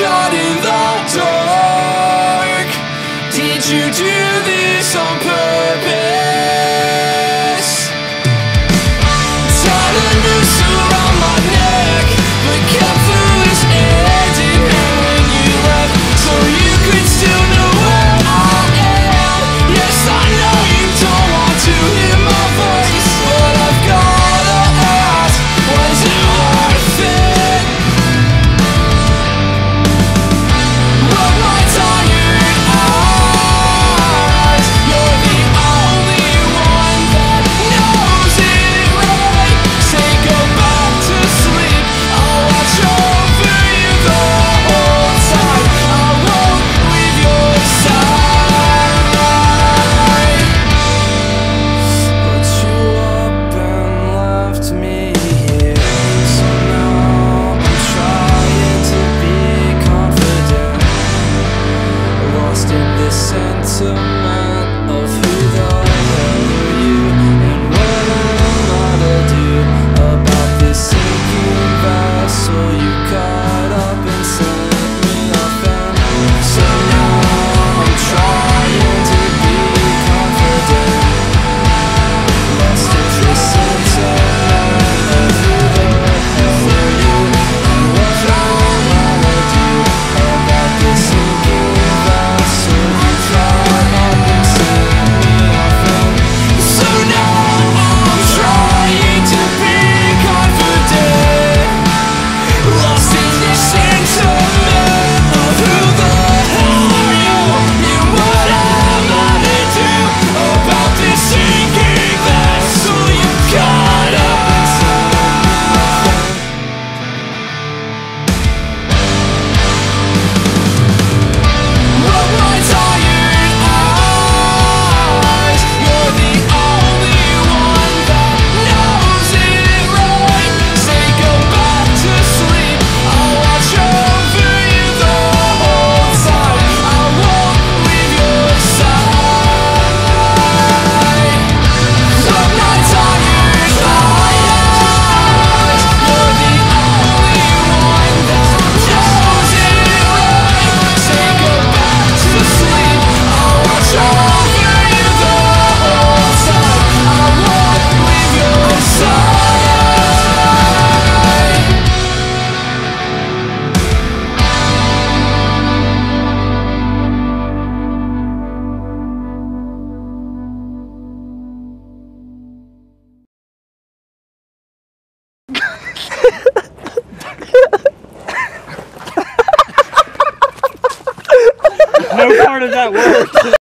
Shot in the dark Did you do this on purpose? I'm tired of no part of that worked.